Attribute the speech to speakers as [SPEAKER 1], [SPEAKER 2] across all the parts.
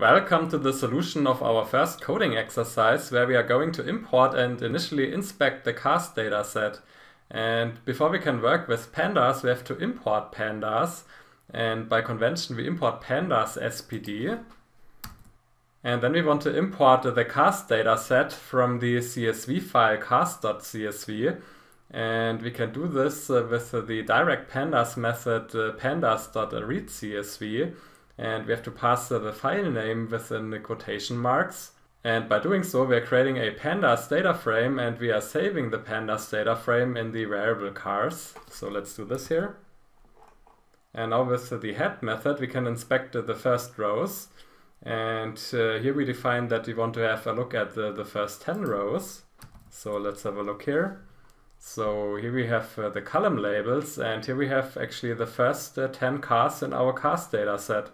[SPEAKER 1] Welcome to the solution of our first coding exercise where we are going to import and initially inspect the cars dataset. And before we can work with pandas, we have to import pandas. And by convention, we import pandas as pd. And then we want to import the cars dataset from the CSV file cars.csv. And we can do this uh, with the direct pandas method uh, pandas.readcsv and we have to pass the file name within the quotation marks. And by doing so, we are creating a pandas data frame and we are saving the pandas data frame in the variable cars. So let's do this here. And now with the head method, we can inspect the first rows. And uh, here we define that we want to have a look at the, the first 10 rows. So let's have a look here. So here we have uh, the column labels and here we have actually the first uh, 10 cars in our cars data set.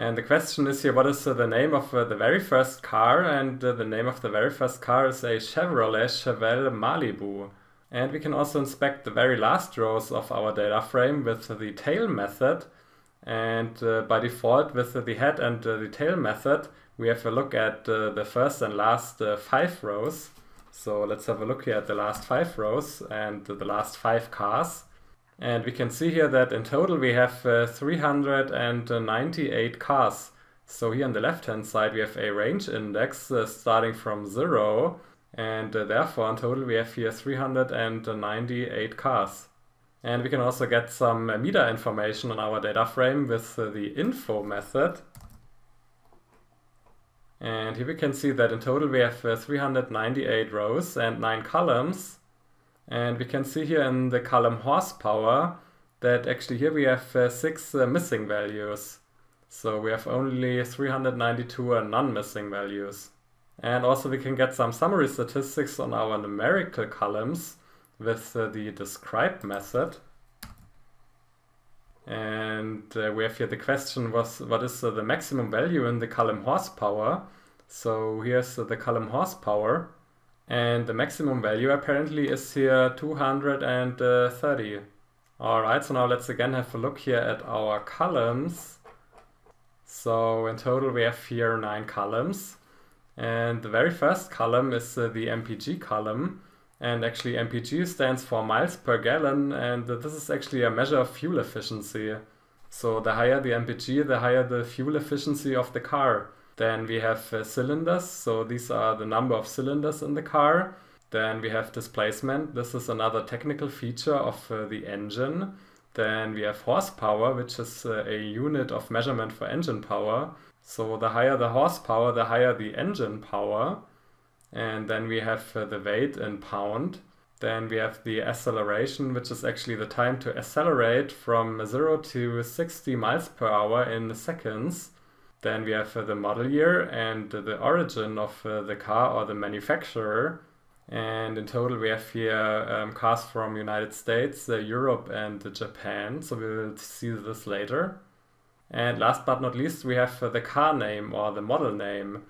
[SPEAKER 1] And the question is here, what is uh, the name of uh, the very first car? And uh, the name of the very first car is a Chevrolet Chevelle Malibu. And we can also inspect the very last rows of our data frame with the tail method. And uh, by default, with the head and uh, the tail method, we have a look at uh, the first and last five rows. So let's have a look here at the last five rows and the last five cars. And we can see here that in total we have uh, 398 cars. So here on the left hand side we have a range index uh, starting from 0 and uh, therefore in total we have here 398 cars. And we can also get some uh, meter information on our data frame with uh, the info method. And here we can see that in total we have uh, 398 rows and 9 columns. And we can see here in the column horsepower that actually here we have uh, six uh, missing values. So we have only 392 uh, non-missing values. And also we can get some summary statistics on our numerical columns with uh, the describe method. And uh, we have here the question was what is uh, the maximum value in the column horsepower. So here's the column horsepower and the maximum value apparently is here 230. Alright, so now let's again have a look here at our columns. So in total we have here 9 columns. And the very first column is uh, the MPG column. And actually MPG stands for miles per gallon and this is actually a measure of fuel efficiency. So the higher the MPG, the higher the fuel efficiency of the car. Then we have uh, cylinders, so these are the number of cylinders in the car. Then we have displacement, this is another technical feature of uh, the engine. Then we have horsepower, which is uh, a unit of measurement for engine power. So the higher the horsepower, the higher the engine power. And then we have uh, the weight in pound. Then we have the acceleration, which is actually the time to accelerate from 0 to 60 miles per hour in seconds. Then we have uh, the model year and the origin of uh, the car or the manufacturer. And in total, we have here um, cars from United States, uh, Europe, and Japan. So we will see this later. And last but not least, we have uh, the car name or the model name.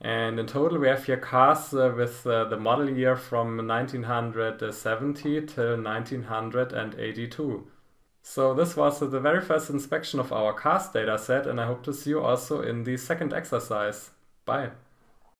[SPEAKER 1] And in total, we have here cars uh, with uh, the model year from 1970 till 1982. So this was the very first inspection of our cars dataset and I hope to see you also in the second exercise. Bye.